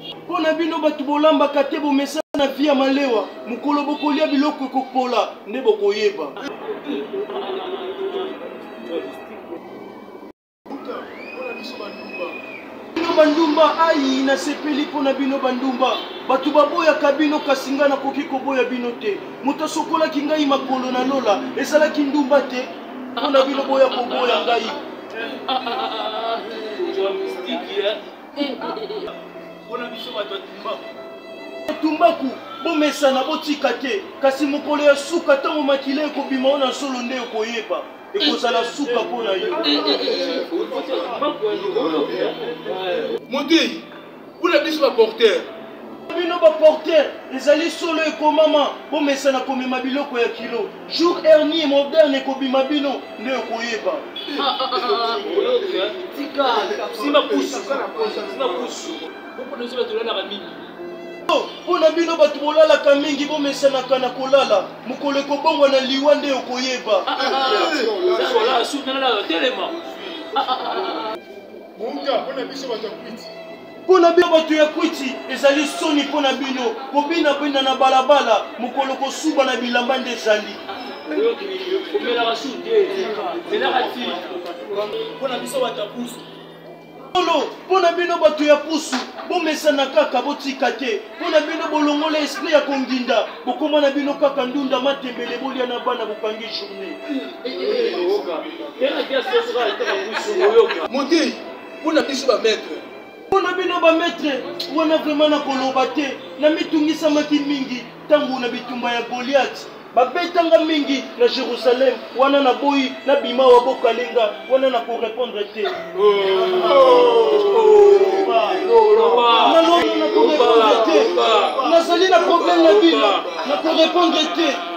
mpo na bino bato bolambaka te bomesana na vi ya malewa mokolo bokolia biloko ekopola nde bokoyeba bino bandumba ayi nasepeli mpo na bino bandumba bato baboyaka bino kasi ngai nakoki koboya bino te moto asokolaki ngai makolo na lola ezalaki ndumba te mpo na bino boya koboya ngai mpona biso bato ya tumbaku tumbaku bomesana botika te kasi mokolo ya suka ntango makila ekobima yo na solo nde okoyeba ekozala suka mpo na yo moteyi mpona biso baporter bino baporter ezali solo ekomama bomesana komema biloko ya kilo jour hernie moderne ekobima bino nde okoyeba tika sima kusu sima kusu bopona biso bato olalaka mingi mpo na bino bato bolalaka mingi bomesanaka na kolala mokolo ekobongwa na liwa nde okoyeba telema mpo na bino bato ya kwiti ezali soni mpo na bino kobinabina na balabala mokolo kosuba na bilamba nde ezali solo mpo na bino bato ya pusu bomesana kaka botika te mpo na bino bolongola esprit ya konginda bokoma na bino kaka ndunda matembele bolia na bana bokangi journée modi mpo na biso bamaître mpo na bino bamaître wana vraimen na koloba te namitungisamaki mingi ntango na bitumba ya goliath babetanga mingi na jérusalem wana na boyi na bima wa bokalenga wana na ko répondre te nazali na problème na bino na ko répondre te